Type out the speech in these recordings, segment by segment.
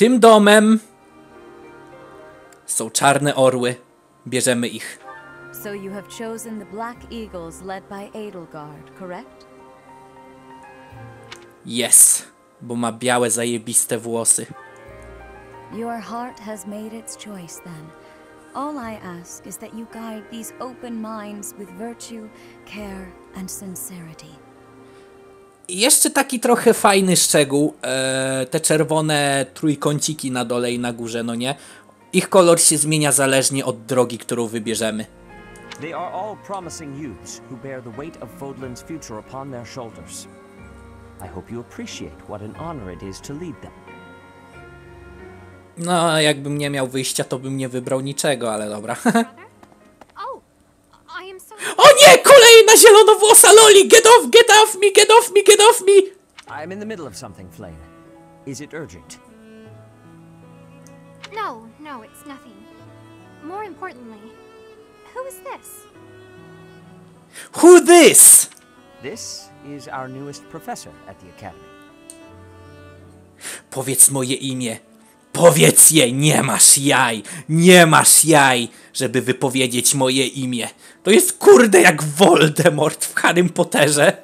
Tym domem są czarne orły. Bierzemy ich. So you have chosen the Black Eagles led by Edelgard, correct? Yes, bo ma białe, zajebiste włosy. Your heart has made its choice then. All I ask is that you guide these open minds with virtue, care, and sincerity. Jeszcze taki trochę fajny szczegół. E, te czerwone trójkąciki na dole i na górze, no nie? Ich kolor się zmienia zależnie od drogi, którą wybierzemy. They are all promising youths who bear the weight of future upon their shoulders. I hope you appreciate what an honor it is to lead them. No, jakbym nie miał wyjścia, to bym nie wybrał niczego, ale dobra. Oh, I am so. o nie! Kolejna zielonowłosa loli! Get off, get off me, get off me, get off me! I'm in the middle of something, Flame. Is it urgent? No, no, it's nothing. More importantly, who is this? Who this? This is our newest professor at the Academy. Powiedz moje imię. Powiedz je, nie masz jaj, nie masz jaj, żeby wypowiedzieć moje imię. To jest kurde jak Voldemort w Harrym Potterze.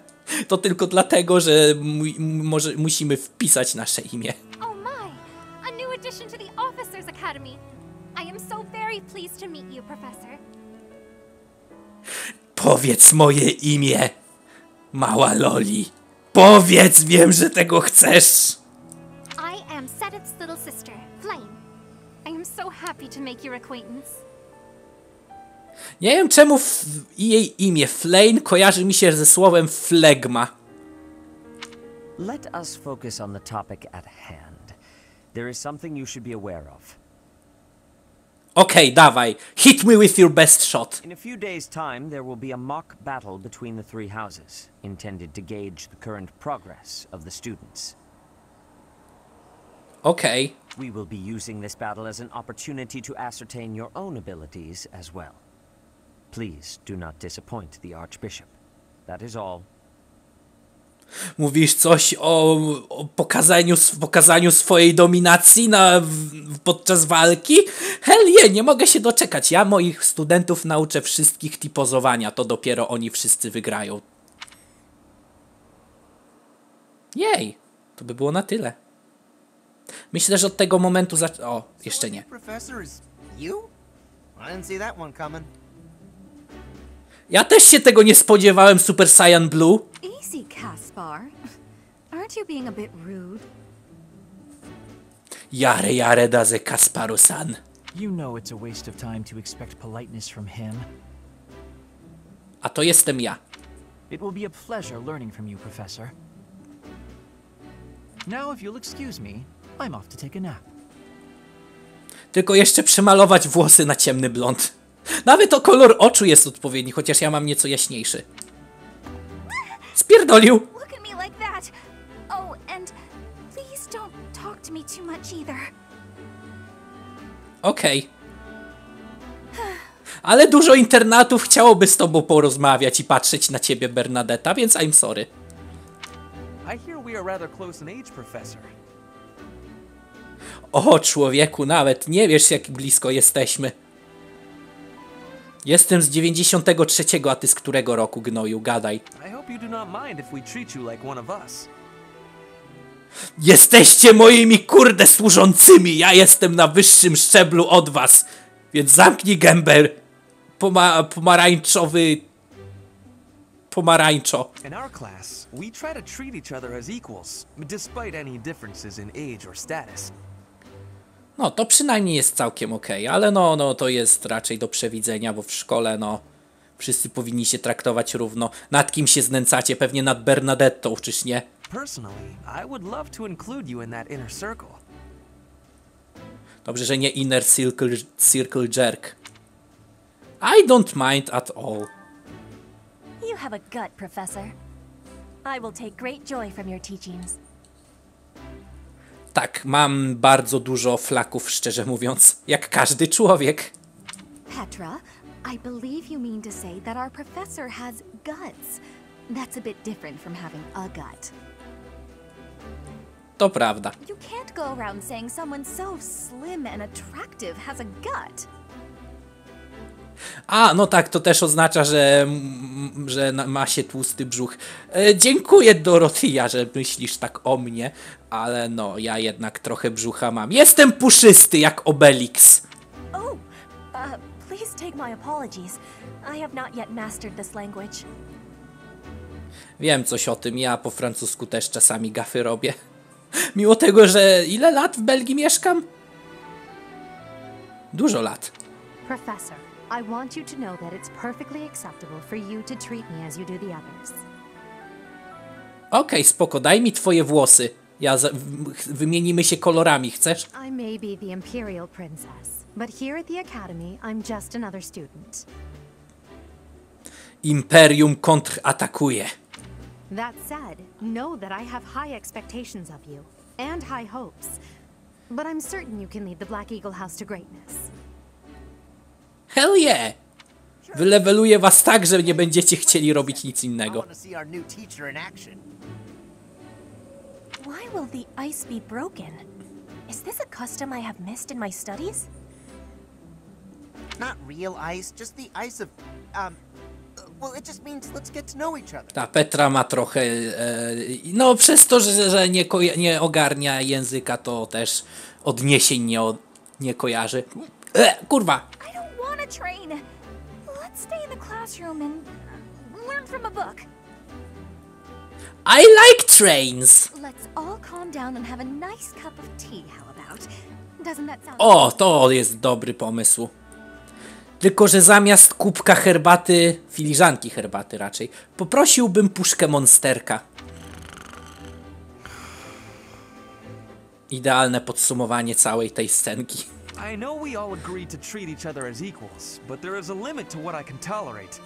To tylko dlatego, że może musimy wpisać nasze imię. Oh my! A new addition to the Officers Academy! I am so very pleased to meet you, Professor. Powiedz moje imię, mała Loli. Powiedz, wiem, że tego chcesz. I am little happy to make your acquaintance. Nie wiem czemu jej imię Flame kojarzy mi się ze słowem flegma. Let us focus on the topic at hand. There is something you should be aware of. Okay, dawaj, hit me with your best shot. In a few days' time, there will be a mock battle between the three houses, intended to gauge the current progress of the students. Okej. We will be using this battle as an opportunity to ascertain your own abilities as well. Please do not disappoint the Archbishop. That is all. Mówisz coś o, o pokazaniu, pokazaniu swojej dominacji na, podczas walki? Hell yeah, nie mogę się doczekać. Ja moich studentów nauczę wszystkich tipozowania, to dopiero oni wszyscy wygrają. Jej, to by było na tyle. Myślę, że od tego momentu zac... O, jeszcze nie. Ja też się tego nie spodziewałem, Super Saiyan Blue. Easy, Caspar. Aren't you being a bit rude? Jare jare daze Kasparu-san. You know it's a waste of time to expect politeness from him. A to jestem ja. It will be a pleasure learning from you, Professor. Now, if you'll excuse me, I'm off to take a nap. Tylko jeszcze przemalować włosy na ciemny blond. Nawet o kolor oczu jest odpowiedni, chociaż ja mam nieco jaśniejszy. Spierdolił! Look at me like that! Oh, and please don't talk to me too much either. Okej. Ale dużo internatów chciałoby z tobą porozmawiać i patrzeć na ciebie, Bernadetta, więc I'm sorry. I hear we are rather close in age, Professor. O, człowieku, nawet nie wiesz, jak blisko jesteśmy. Jestem z 93, a ty z którego roku, gnoju? Gadaj. Jesteście moimi kurde służącymi! Ja jestem na wyższym szczeblu od was! Więc zamknij gębę, poma pomarańczowy... Pomarańczo. In our class, we try to treat each other as equals, despite any differences in age or status. No, to przynajmniej jest całkiem okej, ale no, no, to jest raczej do przewidzenia, bo w szkole, no, wszyscy powinni się traktować równo. Nad kim się znęcacie? Pewnie nad Bernadettą, czyż nie? Personally, I would love to include you in that inner circle. Dobrze, że nie inner circle, circle jerk. I don't mind at all. You have a gut, Professor. I will take great joy from your teachings. Tak, mam bardzo dużo flaków, szczerze mówiąc, jak każdy człowiek. Petra, I believe you mean to say that our professor has guts. That's a bit different from having a gut. To prawda. You can't go around saying someone so slim and attractive has a gut. A, no tak, to też oznacza, że, że ma się tłusty brzuch. E, dziękuję Dorotia, że myślisz tak o mnie, ale no, ja jednak trochę brzucha mam. Jestem puszysty jak Obelix. Oh, uh, please take my apologies. I have not yet mastered this language. Wiem coś o tym, ja po francusku też czasami gafy robię. Mimo tego, że ile lat w Belgii mieszkam? Dużo lat. I want you to know that it's perfectly acceptable for you to treat me as you do the others. Okej, spoko, daj mi twoje włosy. Ja wymienimy się kolorami, chcesz? I may be the Imperial Princess, but here at the Academy, I'm just another student. Imperium kontratakuje. That said, know that I have high expectations of you, and high hopes. But I'm certain you can lead the Black Eagle House to greatness. Hell yeah! Wyleweluję was tak, że nie będziecie chcieli robić nic innego. Why will the ice be broken? Is this a custom I have missed in my studies? Not real ice, just the ice of, um, well, it just means let's get to know each other. Ta Petra ma trochę. E, no, przez to, że, że nie, koja- nie ogarnia języka, to też odniesień nie, o, nie kojarzy. E, kurwa! A train. Let's stay in the classroom and learn from a book. I like trains! Let's all calm down and have a nice cup of tea, how about? Doesn't that sound O, to jest dobry pomysł. Tylko, że zamiast kubka herbaty, filiżanki herbaty raczej, poprosiłbym puszkę monsterka. Idealne podsumowanie całej tej scenki. I know we all agreed to treat each other as equals, but there is a limit to what I can tolerate.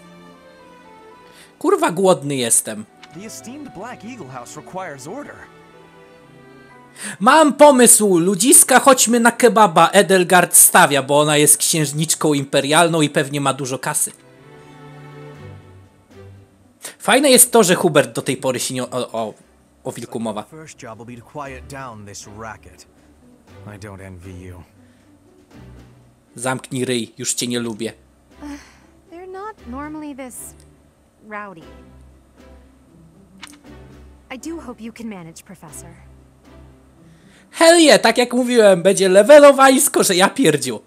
Kurwa, głodny jestem. The esteemed Black Eagle House requires order. Mam pomysł, ludziska, chodźmy na kebaba. Edelgard stawia, bo ona jest księżniczką imperialną i pewnie ma dużo kasy. Fajne jest to, że Hubert do tej pory się nie o, o, o wilku mowa. First job will be to quiet down this racket. I don't envy you. Zamknij ryj, już cię nie lubię. They're not normally this rowdy. I do hope you can manage, Professor. Hell yeah, tak jak mówiłem, będzie levelowańsko, że ja pierdziu.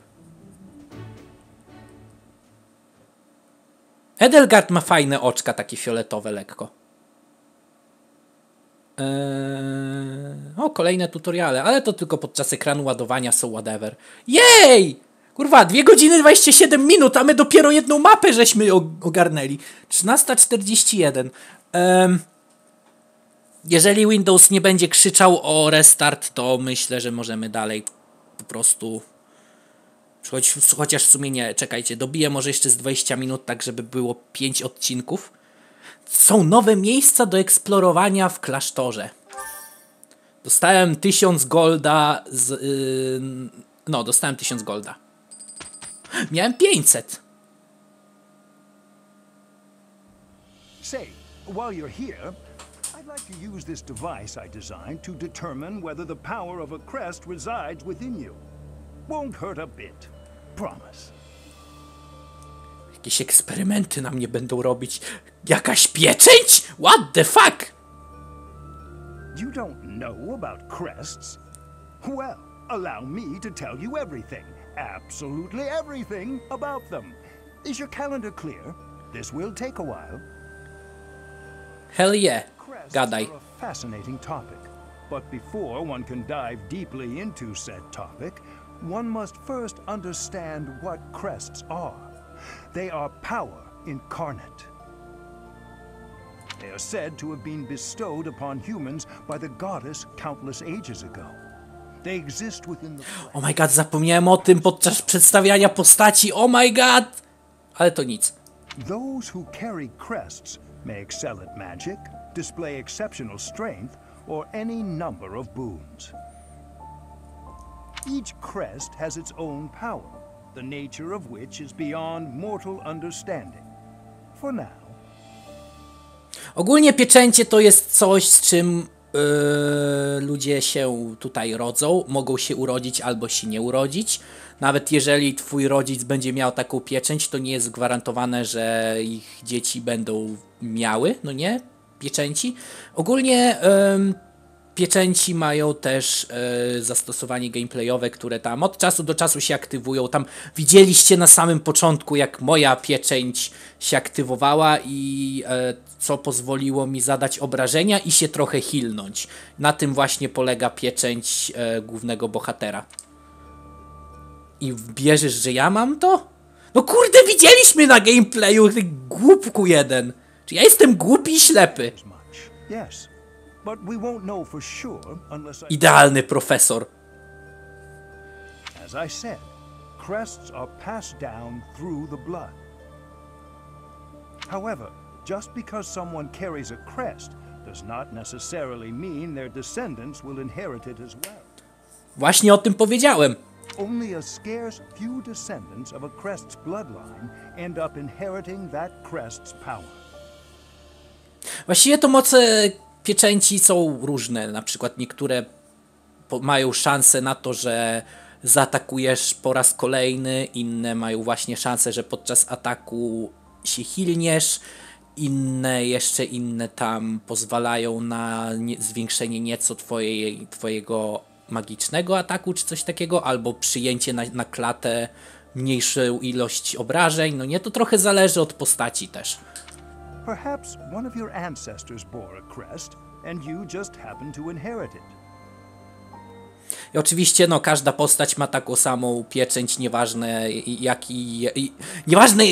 Edelgard ma fajne oczka, takie fioletowe lekko. Eee... O, kolejne tutoriale, ale to tylko podczas ekranu ładowania, so whatever. Jej! Kurwa, 2 godziny 27 minut, a my dopiero jedną mapę żeśmy ogarnęli. 13.41. Ehm... Jeżeli Windows nie będzie krzyczał o restart, to myślę, że możemy dalej po prostu. Choć, chociaż w sumie nie, czekajcie, dobiję może jeszcze z 20 minut, tak żeby było 5 odcinków. Są nowe miejsca do eksplorowania w klasztorze. Dostałem 1000 golda z. Yy, no, dostałem 1000 golda. Miałem 500. Say, while you're here, I'd like to use this device I designed to determine whether the power of a crest resides within you. Won't hurt a bit. Promise. Jakieś eksperymenty na mnie będą robić. Jakaś pieczęć? What the fuck? You don't know about crests? Well, allow me to tell you everything, absolutely everything about them. Is your calendar clear? This will take a while. Hell yeah. Gadaj. a fascinating topic. But before one can dive deeply into said topic, one must first understand what crests are. They are power incarnate. They are said to have been bestowed upon humans by the goddess countless ages ago. Oh my god, zapomniałem o tym podczas przedstawiania postaci. Oh my god! Ale to nic. Those who carry crests may excel at magic, display exceptional strength, or any number of boons. Each crest has its own power, the nature of which is beyond mortal understanding. For now, Ogólnie pieczęcie to jest coś, z czym yy, ludzie się tutaj rodzą, mogą się urodzić albo się nie urodzić. Nawet jeżeli twój rodzic będzie miał taką pieczęć, to nie jest gwarantowane, że ich dzieci będą miały, no nie? Pieczęci. Ogólnie ym, pieczęci mają też e, zastosowanie gameplayowe, które tam od czasu do czasu się aktywują. Tam widzieliście na samym początku, jak moja pieczęć się aktywowała i e, co pozwoliło mi zadać obrażenia i się trochę hilnąć. Na tym właśnie polega pieczęć e, głównego bohatera. I wierzysz, że ja mam to? No kurde, widzieliśmy na gameplayu, ty głupku jeden. Czy ja jestem głupi i ślepy? Yes, Idealny profesor. As I Ideal, professor. Like I said, crests are passed down through the blood. However, just because someone carries a crest does not necessarily mean their descendants will inherit it as well. Właśnie o tym powiedziałem. Only a scarce few descendants of a crest's bloodline end up inheriting that crest's power. Właściwie to moce pieczęci są różne. Na przykład niektóre mają szansę na to, że zaatakujesz po raz kolejny, inne mają właśnie szansę, że podczas ataku się hilniesz, inne jeszcze inne tam pozwalają na nie, zwiększenie nieco twojej, twojego magicznego ataku czy coś takiego, albo przyjęcie na, na klatę mniejszą ilość obrażeń. No nie, to trochę zależy od postaci też. Perhaps one of your ancestors bore a crest, and you just happen to inherit it. I oczywiście, no, każda postać ma taką samą pieczęć, nieważne jaki. i- Nieważne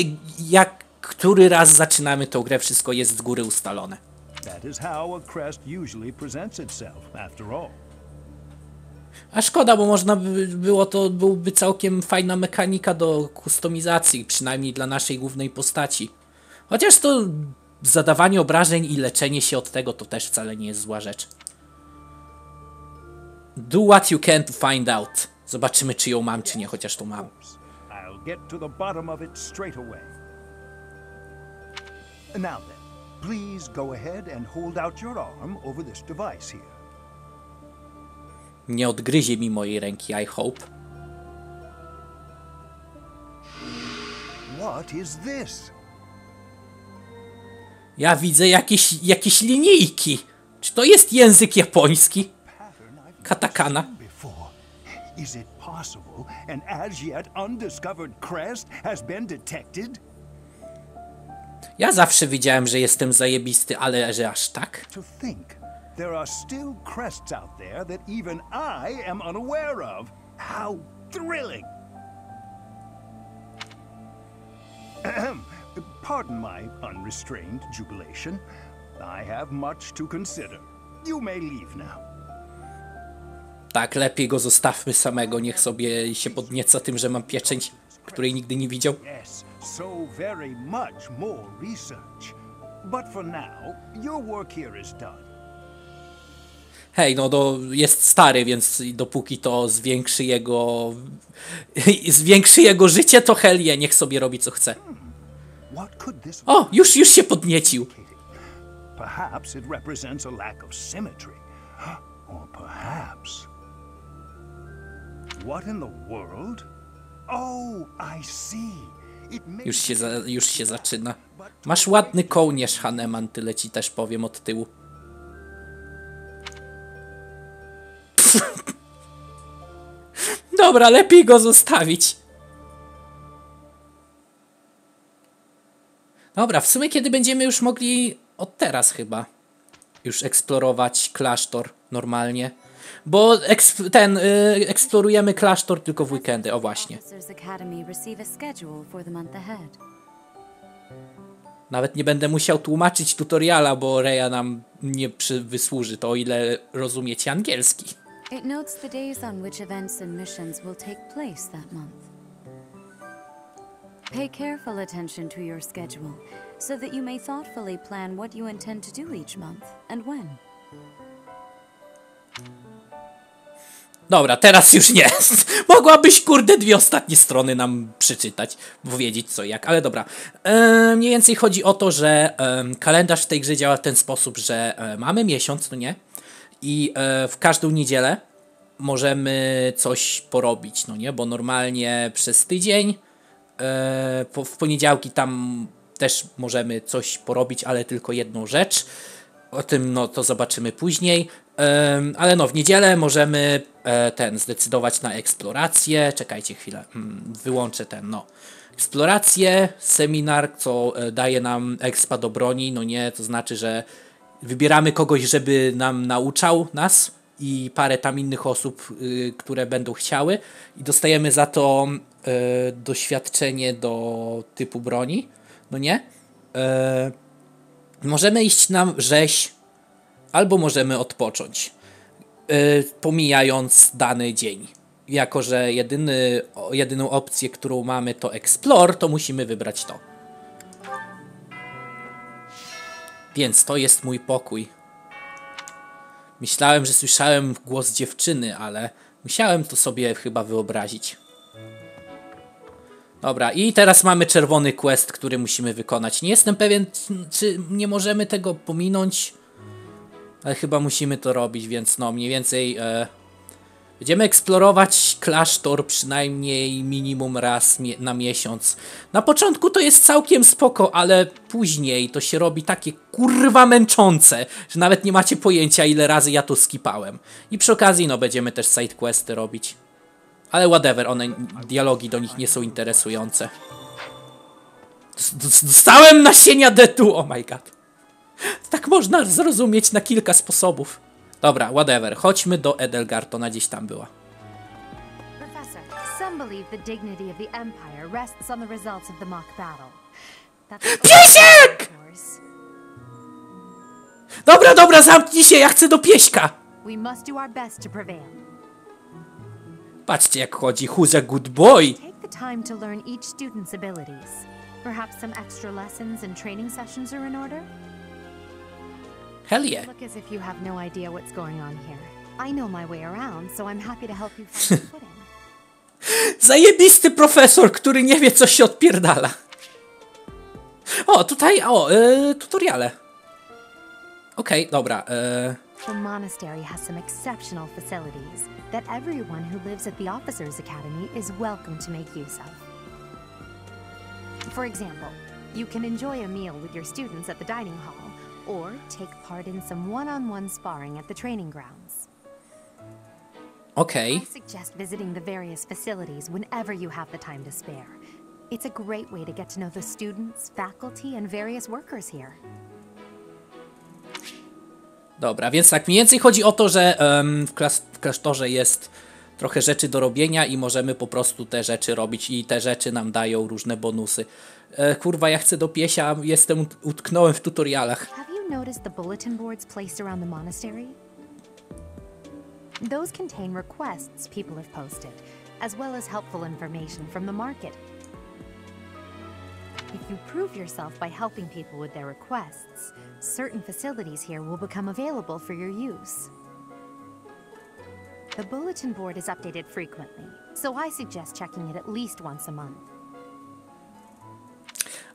jak który raz zaczynamy tą grę, wszystko jest z góry ustalone. A szkoda, bo można by było to, byłby całkiem fajna mechanika do kustomizacji, przynajmniej dla naszej głównej postaci. Chociaż to zadawanie obrażeń i leczenie się od tego to też wcale nie jest zła rzecz. Do what you can to find out. Zobaczymy, czy ją mam, czy nie, chociaż to mam. I'll get to the bottom of it straight away. Now then, please go ahead and hold out your arm over this device here. Nie odgryzie mi mojej ręki, I hope. What is this? Ja widzę jakieś, jakieś linijki. Czy to jest język japoński? Katakana. Is it possible an as yet undiscovered crest has been detected? Ja zawsze wiedziałem, że jestem zajebisty, ale że aż tak? To think there are still crests out there that even I am unaware of. How thrilling! Pardon my unrestrained jubilation. I have much to consider. You may leave now. Tak, lepiej go zostawmy samego, niech sobie się podnieca tym, że mam pieczęć, której nigdy nie widział. Yes, so very much more research. But for now, your work here is done. Hej, no do, jest stary, więc dopóki to zwiększy jego zwiększy jego życie, to Helie niech sobie robi co chce. O, już, już się podniecił. Perhaps it represents a lack of symmetry. Or perhaps. What in the world? Oh, I see. Już się, za, już się zaczyna. Masz ładny kołnierz, Haneman, tyle ci też powiem od tyłu. Dobra, lepiej go zostawić. Dobra, w sumie kiedy będziemy już mogli od teraz chyba już eksplorować klasztor normalnie. Bo ten, y, eksplorujemy klasztor tylko w weekendy, o właśnie. Nawet nie będę musiał tłumaczyć tutoriala, bo Reja nam nie wysłuży to, o ile rozumiecie angielski. It notes the days on which events and missions will take place that month. Pay careful attention to your schedule so that you may thoughtfully plan what you intend to do each month and when. Dobra, teraz już nie. Mogłabyś, kurde, dwie ostatnie strony nam przeczytać, powiedzieć co i jak, ale dobra. E, mniej więcej chodzi o to, że em, kalendarz w tej grze działa w ten sposób, że e, mamy miesiąc, no nie? i e, w każdą niedzielę możemy coś porobić, no nie? Bo normalnie przez tydzień e, w poniedziałki tam też możemy coś porobić, ale tylko jedną rzecz. O tym no to zobaczymy później. Em, ale no w niedzielę możemy e, ten zdecydować na eksplorację. Czekajcie chwilę. Mm, wyłączę ten no. Eksplorację, seminar, co e, daje nam expa do broni, no nie, to znaczy, że wybieramy kogoś, żeby nam nauczał nas i parę tam innych osób, y, które będą chciały i dostajemy za to y, doświadczenie do typu broni, no nie? E, możemy iść na rzeź albo możemy odpocząć, y, pomijając dany dzień. Jako, że jedyny, jedyną opcję, którą mamy to Explore, to musimy wybrać to. Więc to jest mój pokój. Myślałem, że słyszałem głos dziewczyny, ale musiałem to sobie chyba wyobrazić. Dobra, i teraz mamy czerwony quest, który musimy wykonać. Nie jestem pewien, czy nie możemy tego pominąć, ale chyba musimy to robić, więc no mniej więcej e, będziemy eksplorować klasztor przynajmniej minimum raz na miesiąc. Na początku to jest całkiem spoko, ale później to się robi takie kurwa męczące, że nawet nie macie pojęcia ile razy ja to skipałem. I przy okazji no będziemy też sidequesty robić. Ale whatever, one, dialogi do nich nie są interesujące. Dos- dos- Dostałem nasienia detu, oh my god. Tak można zrozumieć na kilka sposobów. Dobra, whatever, chodźmy do Edelgard, ona gdzieś tam była. Professor, some believe the dignity of the Empire rests on the results of the mock battle. Piesiek! Dobra, dobra, zamknij się, ja chcę do pieśka! We must do our best to prevail. Patrzcie jak chodzi, who's a good boy? Take the time to learn each student's abilities. Perhaps some extra lessons and training sessions are in order? Hell yeah. Look as if you have no idea what's going on here. I know my way around, so I'm happy to help you find footing. Zajebisty profesor, który nie wie co się odpierdala. O, tutaj, o, e, tutoriale. Okej, dobra, e, The monastery has some exceptional facilities that everyone who lives at the Officers Academy is welcome to make use of. For example, you can enjoy a meal with your students at the dining hall, or take part in some one on one sparring at the training grounds. okej. I suggest visiting the various facilities whenever you have the time to spare. It's a great way to get to know the students, faculty, and various workers here. Dobra, więc tak mniej więcej chodzi o to, że em, w, klas- w klasztorze jest trochę rzeczy do robienia i możemy po prostu te rzeczy robić i te rzeczy nam dają różne bonusy. E, kurwa, ja chcę do piesia, jestem, utknąłem w tutorialach. Noticed the bulletin boards placed around the monastery? Those contain requests people have posted, as well as helpful information from the market. If you prove yourself by helping people with their requests, certain facilities here will become available for your use. The bulletin board is updated frequently, so I suggest checking it at least once a month.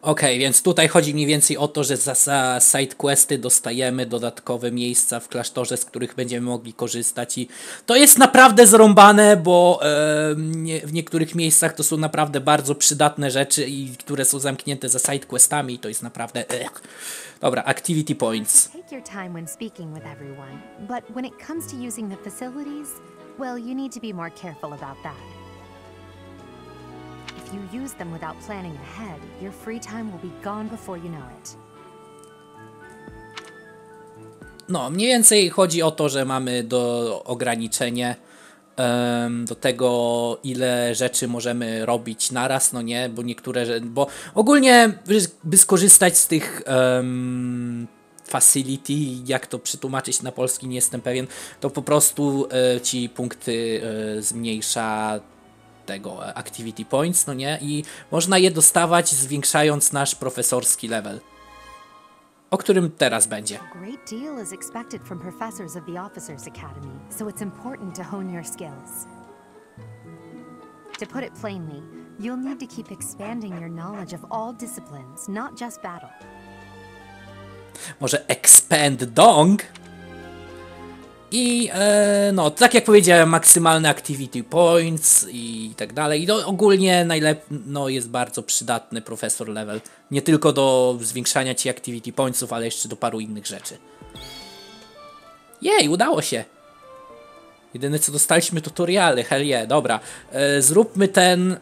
Okej, więc tutaj chodzi mniej więcej o to, że za, za sidequesty dostajemy dodatkowe miejsca w klasztorze, z których będziemy mogli korzystać i to jest naprawdę zrąbane, bo e, nie, w niektórych miejscach to są naprawdę bardzo przydatne rzeczy i które są zamknięte za sidequestami i to jest naprawdę ech. Dobra, activity points. Take your time when speaking with everyone, but when it comes to using the facilities, well, you need to be more careful about that. You use them without planning ahead, your free time will be gone before you know it. No, mniej więcej chodzi o to, że mamy do ograniczenie do tego, ile rzeczy możemy robić naraz, no nie, bo niektóre, bo ogólnie, by- skorzystać z tych em, facility, jak to przetłumaczyć na polski, nie jestem pewien, to po prostu e, ci punkty e, zmniejsza tego e, activity points, no nie, i można je dostawać zwiększając nasz profesorski level, o którym teraz będzie. Great deal is expected from professors of the Officers Academy, so it's important to hone your skills. To put it plainly, you'll need to keep expanding your knowledge of all disciplines, not just battle. może expand dong. I e, no, tak jak powiedziałem, maksymalne activity points i tak dalej. No, ogólnie najlep no, jest bardzo przydatny profesor level. Nie tylko do zwiększania ci activity pointsów, ale jeszcze do paru innych rzeczy. Jej, udało się. Jedyne co dostaliśmy tutoriale, hell yeah, dobra. E, zróbmy ten e,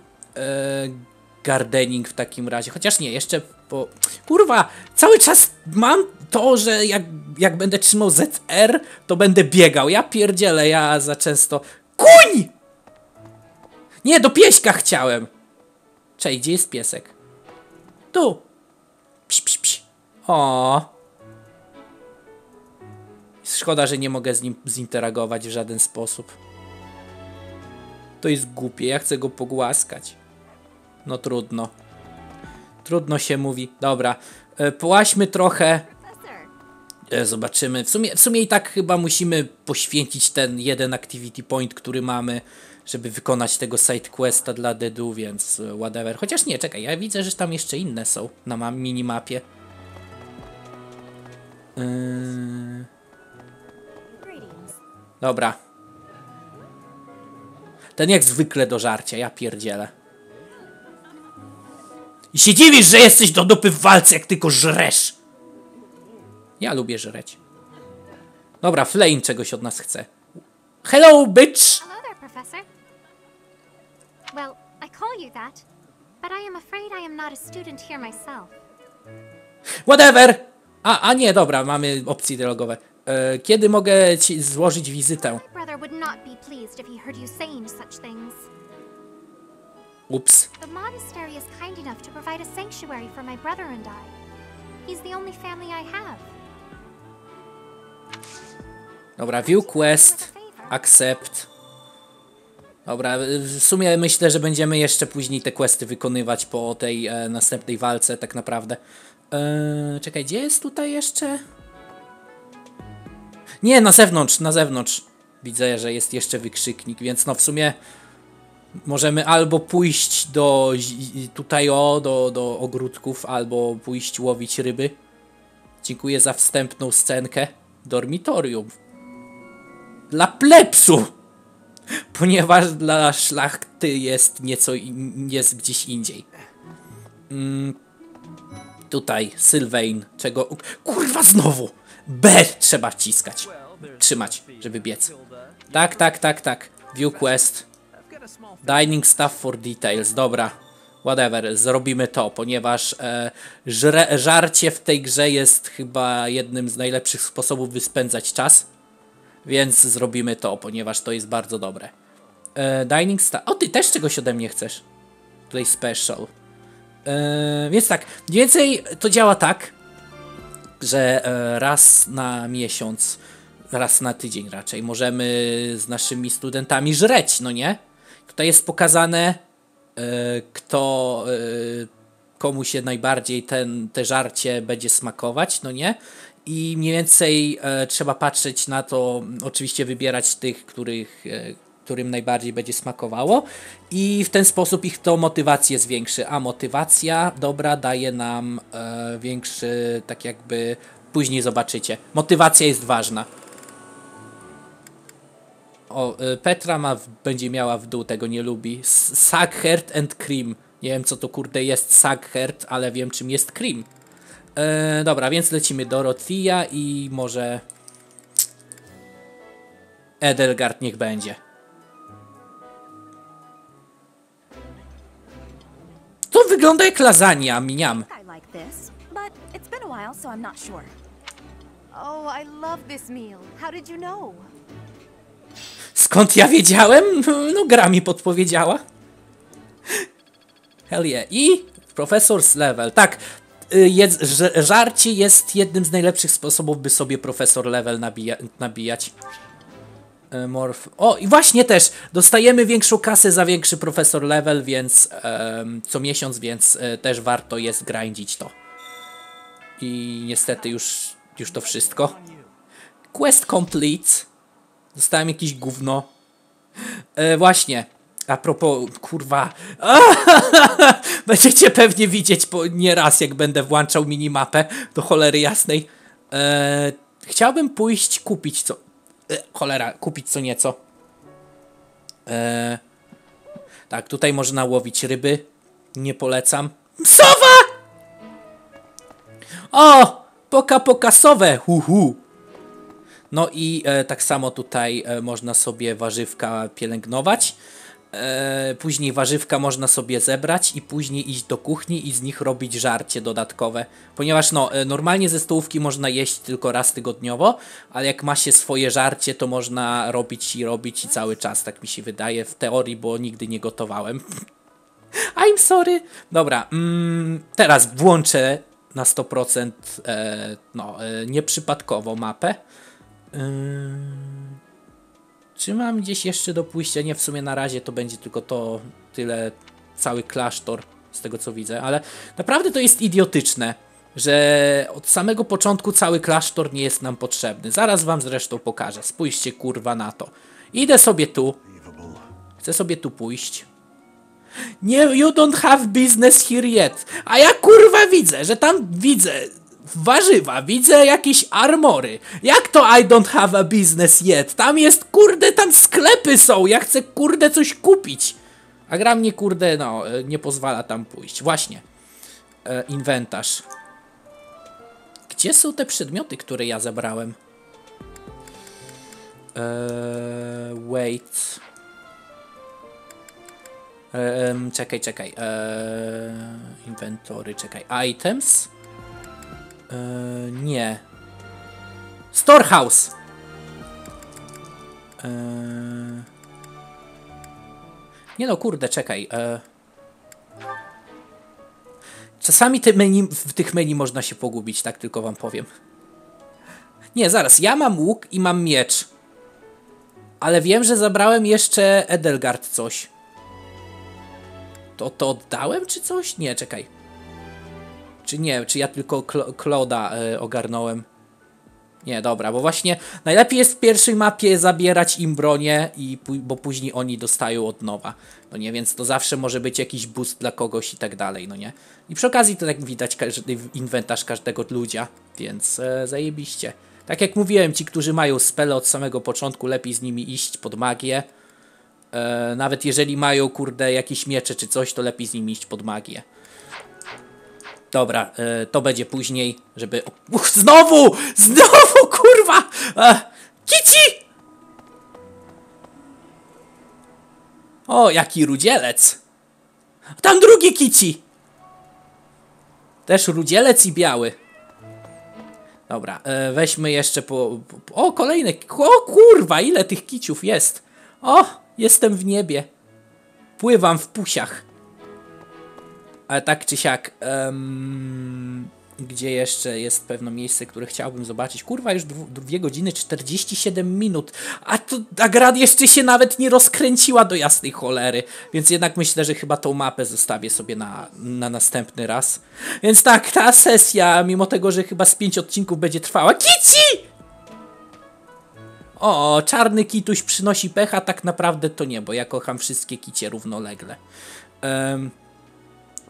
gardening w takim razie. Chociaż nie, jeszcze po... Kurwa, cały czas mam to, że jak, jak będę trzymał ZR, to będę biegał. Ja pierdzielę, ja za często... Kuń! Nie, do pieśka chciałem. Cześć, gdzie jest piesek? Tu. Psz, psz, psz. O. Szkoda, że nie mogę z nim zinteragować w żaden sposób. To jest głupie, ja chcę go pogłaskać. No trudno. Trudno się mówi. Dobra, e, połaśmy trochę. E, zobaczymy. W sumie, w sumie i tak chyba musimy poświęcić ten jeden activity point, który mamy, żeby wykonać tego side questa dla Dedu, więc e, whatever. Chociaż nie, czekaj, ja widzę, że tam jeszcze inne są na ma- minimapie. Yy... Dobra. Ten jak zwykle do żarcia, ja pierdzielę. I się dziwisz, że jesteś do dupy w walce, jak tylko żresz. Ja lubię żreć. Dobra, Flame czegoś od nas chce. Hello, bitch! Hello there, Professor. Well, I call you that, but I am afraid I am not a student here myself. Whatever! A, a nie, dobra, mamy opcje dialogowe. E, kiedy mogę ci złożyć wizytę? Brother would not be pleased if he heard you saying such things. Ups. The monastery is kind enough to provide a sanctuary for my brother and I. He's the only family I have. Dobra, view quest, accept. Dobra, w sumie myślę, że będziemy jeszcze później te questy wykonywać po tej e, następnej walce, tak naprawdę. E, czekaj, gdzie jest tutaj jeszcze? Nie, na zewnątrz, na zewnątrz. Widzę, że jest jeszcze wykrzyknik, więc no w sumie możemy albo pójść do tutaj o, do, do ogródków, albo pójść łowić ryby. Dziękuję za wstępną scenkę. Dormitorium. Dla plepsu! Ponieważ dla szlachty jest nieco, in- jest gdzieś indziej. Mm, tutaj, Sylvain, czego... Kurwa, znowu! B trzeba wciskać. Trzymać, żeby biec. Tak, tak, tak, tak. View quest. Dining stuff for details. Dobra. Whatever, zrobimy to, ponieważ e, żre, żarcie w tej grze jest chyba jednym z najlepszych sposobów, by spędzać czas. Więc zrobimy to, ponieważ to jest bardzo dobre. E, dining stuff. O, ty też czegoś ode mnie chcesz. Tutaj special. E, więc tak, więcej to działa tak, że e, raz na miesiąc, raz na tydzień raczej możemy z naszymi studentami żreć, no nie? Tutaj jest pokazane, kto, e, komu się najbardziej ten, te żarcie będzie smakować, no nie? I mniej więcej e, trzeba patrzeć na to, oczywiście wybierać tych, których, e, którym najbardziej będzie smakowało i w ten sposób ich to motywację zwiększy, a motywacja dobra daje nam e, większy, tak jakby później zobaczycie. Motywacja jest ważna. O, e, Petra ma, będzie miała w dół, tego nie lubi. Saghert and Cream. Nie wiem co to kurde jest Saghert, ale wiem czym jest Cream. E, dobra, więc lecimy do Rotwija i może Edelgard niech będzie. To wygląda jak lasagna, miniam. Oh, I love this meal. How did you know? Skąd ja wiedziałem? No gra mi podpowiedziała. Hell yeah. I Profesor's Level. Tak, y, ż- żarcie jest jednym z najlepszych sposobów, by sobie Profesor Level nabija, nabijać. Y, Morf. O, i właśnie też dostajemy większą kasę za większy Profesor Level, więc em, co miesiąc, więc e, też warto jest grindzić to. I niestety już, już to wszystko. Quest complete. Dostałem jakieś gówno. E, właśnie. A propos, kurwa. Będziecie pewnie widzieć po nieraz, jak będę włączał minimapę do cholery jasnej. E, chciałbym pójść kupić co. e, cholera, kupić co nieco. E, tak, tutaj można łowić ryby. Nie polecam. Sowa! O! Poka pokasowe! Hu, hu. No i e, tak samo tutaj e, można sobie warzywka pielęgnować. E, później warzywka można sobie zebrać i później iść do kuchni i z nich robić żarcie dodatkowe. Ponieważ no, normalnie ze stołówki można jeść tylko raz tygodniowo, ale jak ma się swoje żarcie, to można robić i robić i cały czas, tak mi się wydaje w teorii, bo nigdy nie gotowałem. I'm sorry. Dobra, mm, teraz włączę na 100% e, no, e, nieprzypadkowo mapę. Ym, czy mam gdzieś jeszcze do pójścia? Nie, w sumie na razie to będzie tylko to, tyle, cały klasztor, z tego co widzę, ale naprawdę to jest idiotyczne, że od samego początku cały klasztor nie jest nam potrzebny. Zaraz wam zresztą pokażę. Spójrzcie kurwa na to. Idę sobie tu. Chcę sobie tu pójść. Nie, you don't have business here yet. A ja kurwa widzę, że tam widzę warzywa, widzę jakieś armory. Jak to I don't have a business yet? Tam jest, kurde, tam sklepy są. Ja chcę, kurde, coś kupić. A gra mnie, kurde, no, e, nie pozwala tam pójść. Właśnie. E, inwentarz. Gdzie są te przedmioty, które ja zebrałem? Eee, wait. Eee, czekaj, czekaj. Eee, inventory, czekaj. Items. Eee, nie. Storehouse. Eee, nie no, kurde, czekaj. Eee, czasami te menu, w tych menu można się pogubić, tak tylko wam powiem. Nie, zaraz, ja mam łuk i mam miecz. Ale wiem, że zabrałem jeszcze Edelgard coś. To to oddałem czy coś? Nie, czekaj. Czy nie, czy ja tylko Klo Kloda y, ogarnąłem? Nie, dobra, bo właśnie najlepiej jest w pierwszej mapie zabierać im bronię, i bo później oni dostają od nowa. No nie, więc to zawsze może być jakiś boost dla kogoś i tak dalej, no nie? I przy okazji to tak widać każdy inwentarz każdego ludzia, więc e, zajebiście. Tak jak mówiłem, ci, którzy mają spele od samego początku, lepiej z nimi iść pod magię. E, nawet jeżeli mają, kurde, jakieś miecze czy coś, to lepiej z nimi iść pod magię. Dobra, e, to będzie później, żeby... Uch, znowu! Znowu, kurwa! E, kici! O, jaki rudzielec! Tam drugi kici! Też rudzielec i biały. Dobra, e, weźmy jeszcze po, po... O, kolejne... O kurwa, ile tych kiciów jest! O, jestem w niebie. Pływam w pusiach. Ale tak czy siak... Um, gdzie jeszcze jest pewne miejsce, które chciałbym zobaczyć. Kurwa, już 2 godziny 47 minut, a to a jeszcze się nawet nie rozkręciła do jasnej cholery, więc jednak myślę, że chyba tą mapę zostawię sobie na, na następny raz. Więc tak, ta sesja, mimo tego, że chyba z 5 odcinków będzie trwała. Kici! O, czarny kituś przynosi pecha, tak naprawdę to nie, bo ja kocham wszystkie kicie równolegle. Um,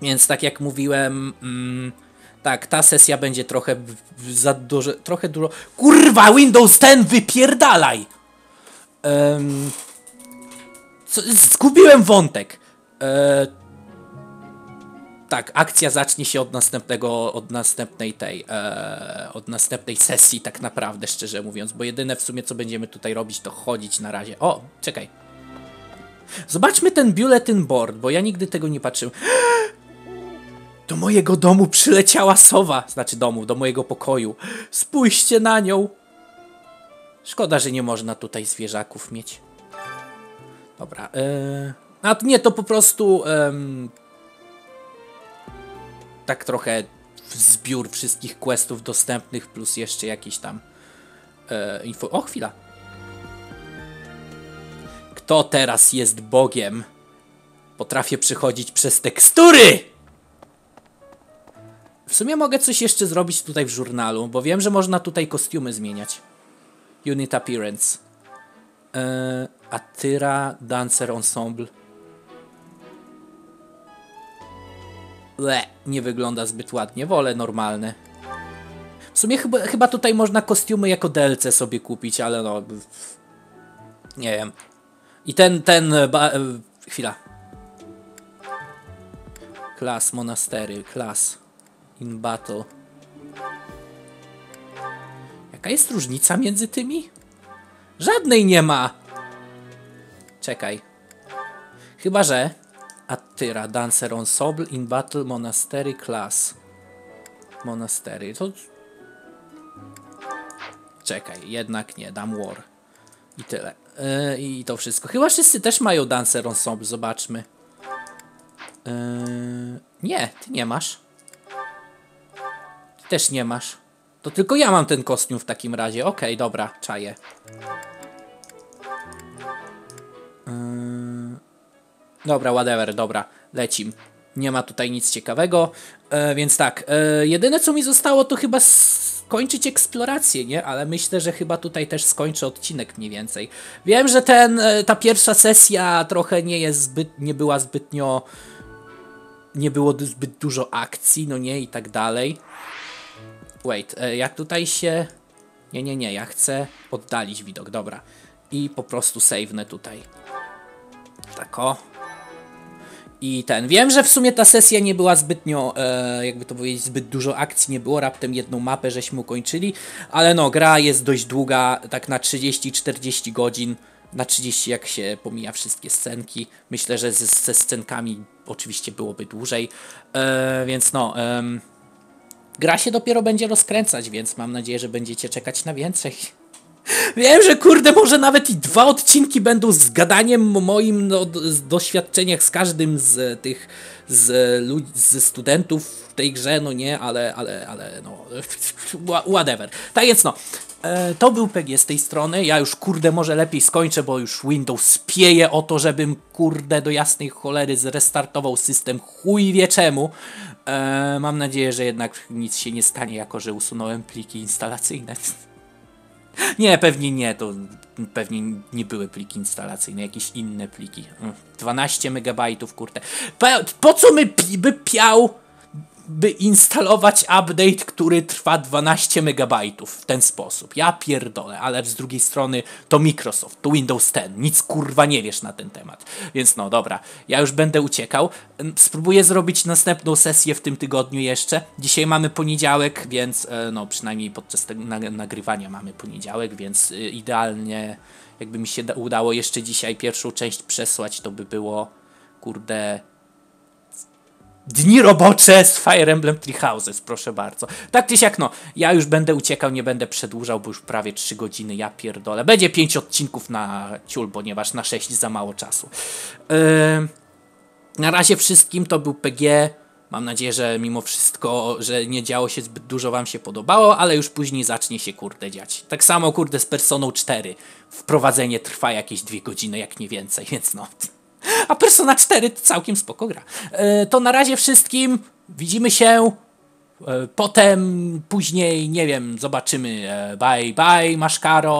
więc tak jak mówiłem... Mm, tak, ta sesja będzie trochę za dużo, trochę dużo... Kurwa, Windows 10, wypierdalaj! Um, co, zgubiłem wątek. E, tak, akcja zacznie się od następnego, od następnej tej, e, od następnej sesji tak naprawdę, szczerze mówiąc, bo jedyne w sumie co będziemy tutaj robić to chodzić na razie. O, czekaj. Zobaczmy ten bulletin board, bo ja nigdy tego nie patrzyłem. Do mojego domu przyleciała sowa. Znaczy domu, do mojego pokoju. Spójrzcie na nią. Szkoda, że nie można tutaj zwierzaków mieć. Dobra. Yy... A nie, to po prostu... Yy... Tak trochę zbiór wszystkich questów dostępnych, plus jeszcze jakiś tam yy, info... O, chwila. Kto teraz jest Bogiem? Potrafię przechodzić przez tekstury! W sumie mogę coś jeszcze zrobić tutaj w żurnalu, bo wiem, że można tutaj kostiumy zmieniać. Unit Appearance. Yy, Atyra Dancer Ensemble. Le, nie wygląda zbyt ładnie. Wolę normalne. W sumie chyba, chyba tutaj można kostiumy jako DLC sobie kupić, ale no... Nie wiem. I ten, ten... e, Ba, e, chwila. Klas, monastery, klas. In battle. Jaka jest różnica między tymi? Żadnej nie ma! Czekaj. Chyba, że... Attyra, Dancer Ensemble, In Battle, Monastery, Class. Monastery, to... Czekaj, jednak nie, dam War. I tyle. Yy, I to wszystko. Chyba wszyscy też mają Dancer Ensemble, zobaczmy. Yy, nie, ty nie masz. Też nie masz. To tylko ja mam ten kostium w takim razie. Okej, dobra, czaję. Yy, Dobra, whatever, dobra, lecim. Nie ma tutaj nic ciekawego, e, więc tak, e, jedyne co mi zostało to chyba skończyć eksplorację, nie? Ale myślę, że chyba tutaj też skończę odcinek mniej więcej. Wiem, że ten, e, ta pierwsza sesja trochę nie jest zbyt, nie była zbytnio, nie było zbyt dużo akcji, no nie, i tak dalej. Wait, e, jak tutaj się... Nie, nie, nie, ja chcę oddalić widok, dobra. I po prostu save'nę tutaj. Tak o. I ten, wiem, że w sumie ta sesja nie była zbytnio, e, jakby to powiedzieć, zbyt dużo akcji nie było, raptem jedną mapę żeśmy ukończyli, ale no, gra jest dość długa, tak na 30-40 godzin, na 30 jak się pomija wszystkie scenki, myślę, że ze, ze scenkami oczywiście byłoby dłużej, e, więc no, em, gra się dopiero będzie rozkręcać, więc mam nadzieję, że będziecie czekać na więcej. Wiem, że kurde, może nawet i dwa odcinki będą z gadaniem moim no, doświadczeniach z każdym z tych z ludzi, ze studentów w tej grze, no nie, ale, ale, ale no, wha- whatever. Tak więc no, e, to był PG z tej strony, ja już kurde może lepiej skończę, bo już Windows pieje o to, żebym kurde do jasnej cholery zrestartował system, chuj wie czemu. E, mam nadzieję, że jednak nic się nie stanie, jako że usunąłem pliki instalacyjne. Nie, pewnie nie, to pewnie nie były pliki instalacyjne, jakieś inne pliki. Mm, 12 megabajtów, kurde. Po, po co my by piał, by instalować update, który trwa 12 megabajtów w ten sposób? Ja pierdolę, ale z drugiej strony to Microsoft, to Windows 10, nic kurwa nie wiesz na ten temat. Więc no dobra, ja już będę uciekał. Spróbuję zrobić następną sesję w tym tygodniu jeszcze. Dzisiaj mamy poniedziałek, więc e, no przynajmniej podczas tego nag- nagrywania mamy poniedziałek, więc y, idealnie jakby mi się da- udało jeszcze dzisiaj pierwszą część przesłać, to by było kurde Dni robocze z Fire Emblem Three Houses, proszę bardzo. Tak czy siak, no, ja już będę uciekał, nie będę przedłużał, bo już prawie 3 godziny, ja pierdolę. Będzie 5 odcinków na ciul, ponieważ na 6 za mało czasu. Yy, na razie wszystkim to był PG. Mam nadzieję, że mimo wszystko, że nie działo się zbyt dużo, wam się podobało, ale już później zacznie się kurde dziać. Tak samo kurde z Personą 4. Wprowadzenie trwa jakieś 2 godziny, jak nie więcej, więc no. A Persona 4 to całkiem spoko gra. E, to na razie wszystkim. Widzimy się. E, potem, później, nie wiem, zobaczymy. E, bye, bye, Maszkaro.